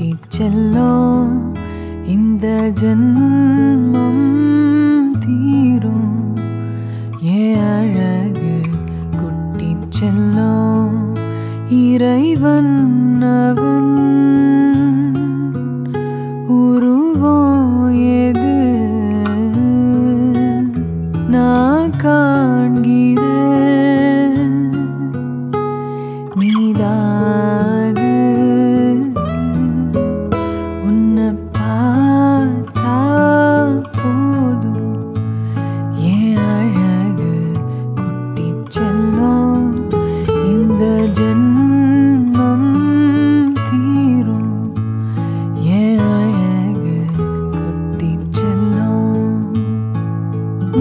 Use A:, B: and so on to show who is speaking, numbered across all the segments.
A: கூட்டிச் செல்லும். இந்த ஜன்மம் தீரும். ஏ அழ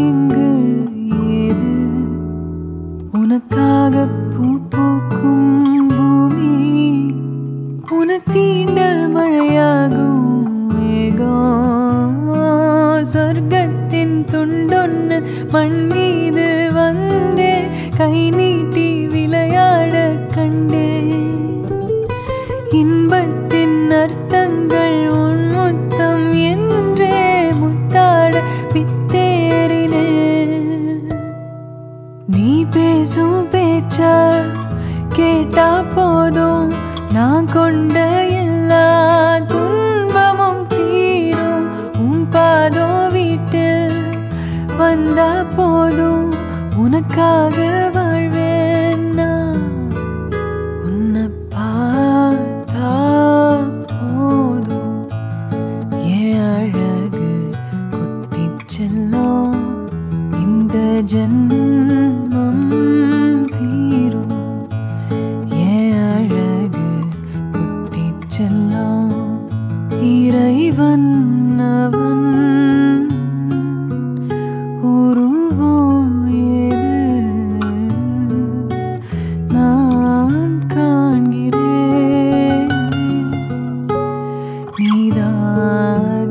A: இங்கு ஏது? உனக்காக பூ பூக்கும் பூமி உன மழையாகும் மேகம் சொர்க்கத்தின் துண்டொன்னு மண் மீது வந்தே கை நீ பேச்ச கேட்டா போதும். நான் கொண்ட எல்லா துன்பமும் தீரும். உன் பாதோ வீட்டில் வந்தா போதும். உனக்காக வாழ்வேன் நான். உன்னை பார்த்தா போதும். ஏன் அழகு குட்டி செல்லும். இந்த செல்லும் இறைவன் அவன். உருவோம் நான் காண்கிறேன். நீதான்